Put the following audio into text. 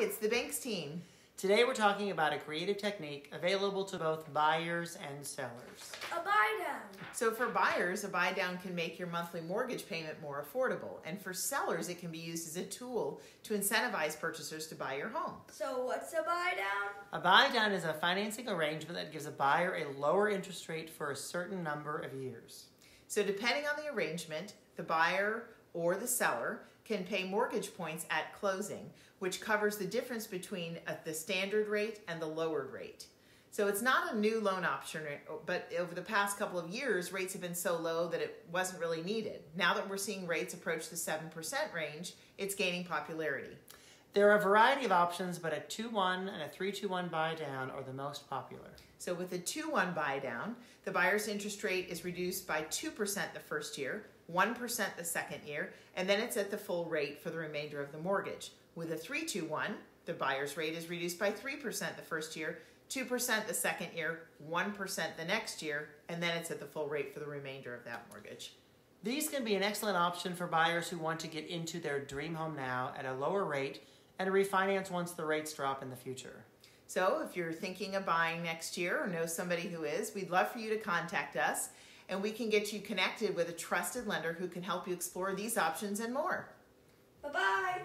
it's the Banks team. Today we're talking about a creative technique available to both buyers and sellers. A buy down. So for buyers, a buy down can make your monthly mortgage payment more affordable. And for sellers, it can be used as a tool to incentivize purchasers to buy your home. So what's a buy down? A buy down is a financing arrangement that gives a buyer a lower interest rate for a certain number of years. So depending on the arrangement, the buyer or the seller can pay mortgage points at closing, which covers the difference between uh, the standard rate and the lowered rate. So it's not a new loan option, but over the past couple of years, rates have been so low that it wasn't really needed. Now that we're seeing rates approach the 7% range, it's gaining popularity. There are a variety of options, but a 2-1 and a 3-2-1 buy down are the most popular. So with a 2-1 buy down, the buyer's interest rate is reduced by 2% the first year, 1% the second year, and then it's at the full rate for the remainder of the mortgage. With a 3-2-1, the buyer's rate is reduced by 3% the first year, 2% the second year, 1% the next year, and then it's at the full rate for the remainder of that mortgage. These can be an excellent option for buyers who want to get into their dream home now at a lower rate and refinance once the rates drop in the future. So if you're thinking of buying next year or know somebody who is, we'd love for you to contact us and we can get you connected with a trusted lender who can help you explore these options and more. Bye-bye.